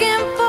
looking